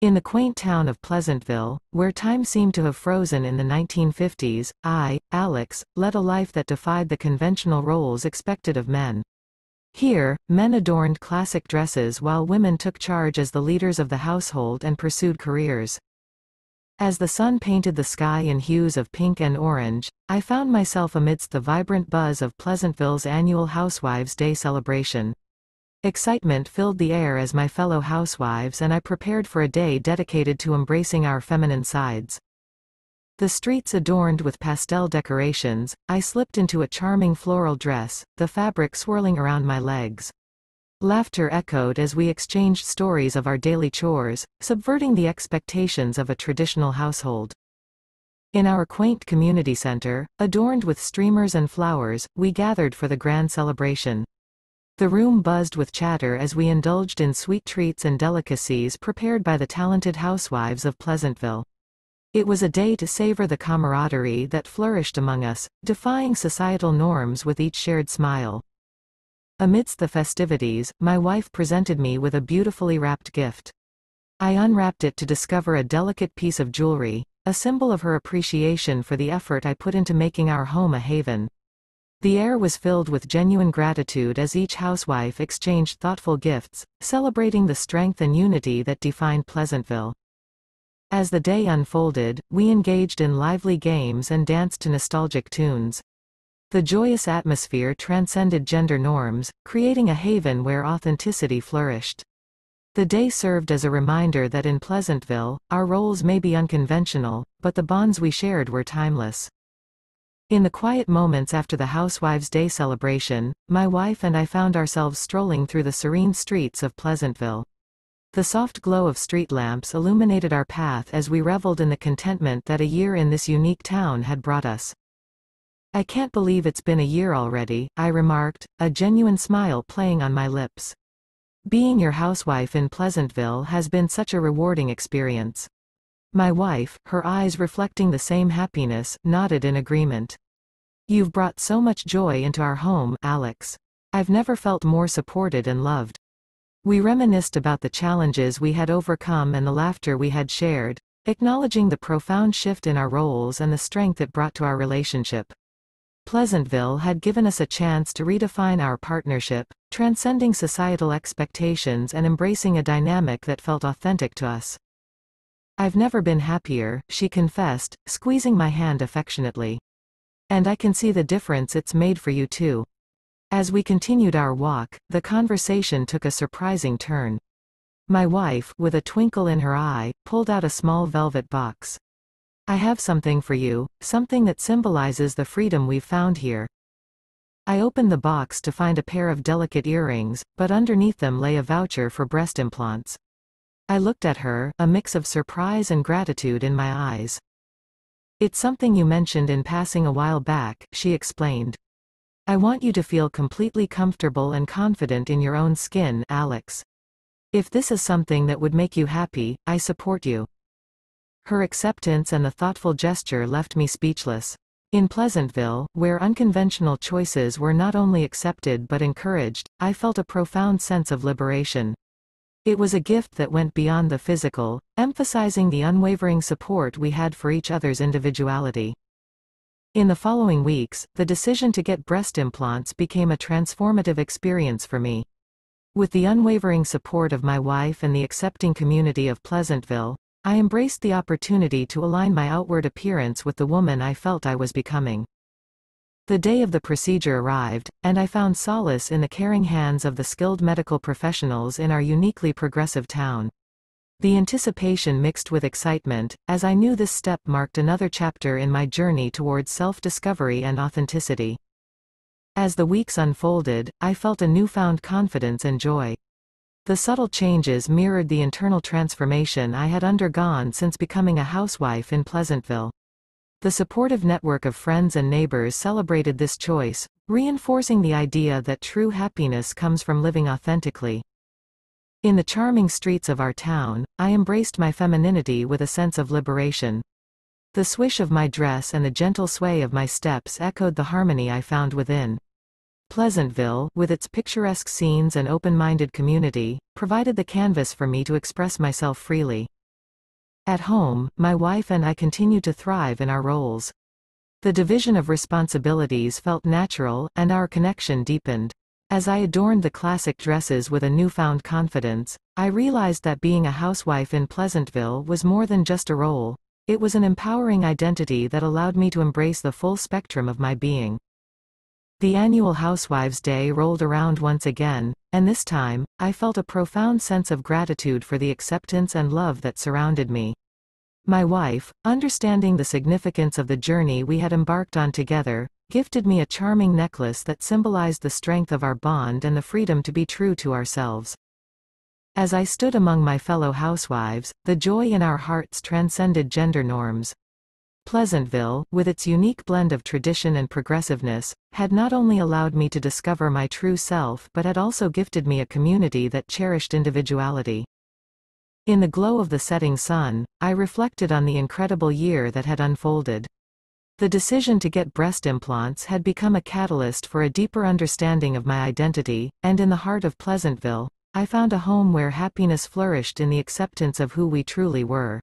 In the quaint town of Pleasantville, where time seemed to have frozen in the 1950s, I, Alex, led a life that defied the conventional roles expected of men. Here, men adorned classic dresses while women took charge as the leaders of the household and pursued careers. As the sun painted the sky in hues of pink and orange, I found myself amidst the vibrant buzz of Pleasantville's annual Housewives' Day celebration. Excitement filled the air as my fellow housewives and I prepared for a day dedicated to embracing our feminine sides. The streets adorned with pastel decorations, I slipped into a charming floral dress, the fabric swirling around my legs. Laughter echoed as we exchanged stories of our daily chores, subverting the expectations of a traditional household. In our quaint community center, adorned with streamers and flowers, we gathered for the grand celebration. The room buzzed with chatter as we indulged in sweet treats and delicacies prepared by the talented housewives of Pleasantville. It was a day to savor the camaraderie that flourished among us, defying societal norms with each shared smile. Amidst the festivities, my wife presented me with a beautifully wrapped gift. I unwrapped it to discover a delicate piece of jewelry, a symbol of her appreciation for the effort I put into making our home a haven. The air was filled with genuine gratitude as each housewife exchanged thoughtful gifts, celebrating the strength and unity that defined Pleasantville. As the day unfolded, we engaged in lively games and danced to nostalgic tunes. The joyous atmosphere transcended gender norms, creating a haven where authenticity flourished. The day served as a reminder that in Pleasantville, our roles may be unconventional, but the bonds we shared were timeless. In the quiet moments after the Housewives' Day celebration, my wife and I found ourselves strolling through the serene streets of Pleasantville. The soft glow of street lamps illuminated our path as we reveled in the contentment that a year in this unique town had brought us. I can't believe it's been a year already, I remarked, a genuine smile playing on my lips. Being your housewife in Pleasantville has been such a rewarding experience. My wife, her eyes reflecting the same happiness, nodded in agreement. You've brought so much joy into our home, Alex. I've never felt more supported and loved. We reminisced about the challenges we had overcome and the laughter we had shared, acknowledging the profound shift in our roles and the strength it brought to our relationship. Pleasantville had given us a chance to redefine our partnership, transcending societal expectations and embracing a dynamic that felt authentic to us. I've never been happier, she confessed, squeezing my hand affectionately. And I can see the difference it's made for you too. As we continued our walk, the conversation took a surprising turn. My wife, with a twinkle in her eye, pulled out a small velvet box. I have something for you, something that symbolizes the freedom we've found here. I opened the box to find a pair of delicate earrings, but underneath them lay a voucher for breast implants. I looked at her, a mix of surprise and gratitude in my eyes. It's something you mentioned in passing a while back, she explained. I want you to feel completely comfortable and confident in your own skin, Alex. If this is something that would make you happy, I support you. Her acceptance and the thoughtful gesture left me speechless. In Pleasantville, where unconventional choices were not only accepted but encouraged, I felt a profound sense of liberation. It was a gift that went beyond the physical, emphasizing the unwavering support we had for each other's individuality. In the following weeks, the decision to get breast implants became a transformative experience for me. With the unwavering support of my wife and the accepting community of Pleasantville, I embraced the opportunity to align my outward appearance with the woman I felt I was becoming. The day of the procedure arrived, and I found solace in the caring hands of the skilled medical professionals in our uniquely progressive town. The anticipation mixed with excitement, as I knew this step marked another chapter in my journey towards self-discovery and authenticity. As the weeks unfolded, I felt a newfound confidence and joy. The subtle changes mirrored the internal transformation I had undergone since becoming a housewife in Pleasantville. The supportive network of friends and neighbors celebrated this choice, reinforcing the idea that true happiness comes from living authentically. In the charming streets of our town, I embraced my femininity with a sense of liberation. The swish of my dress and the gentle sway of my steps echoed the harmony I found within. Pleasantville, with its picturesque scenes and open-minded community, provided the canvas for me to express myself freely. At home, my wife and I continued to thrive in our roles. The division of responsibilities felt natural, and our connection deepened. As I adorned the classic dresses with a newfound confidence, I realized that being a housewife in Pleasantville was more than just a role. It was an empowering identity that allowed me to embrace the full spectrum of my being. The annual Housewives' Day rolled around once again, and this time, I felt a profound sense of gratitude for the acceptance and love that surrounded me. My wife, understanding the significance of the journey we had embarked on together, gifted me a charming necklace that symbolized the strength of our bond and the freedom to be true to ourselves. As I stood among my fellow housewives, the joy in our hearts transcended gender norms. Pleasantville, with its unique blend of tradition and progressiveness, had not only allowed me to discover my true self but had also gifted me a community that cherished individuality. In the glow of the setting sun, I reflected on the incredible year that had unfolded. The decision to get breast implants had become a catalyst for a deeper understanding of my identity, and in the heart of Pleasantville, I found a home where happiness flourished in the acceptance of who we truly were.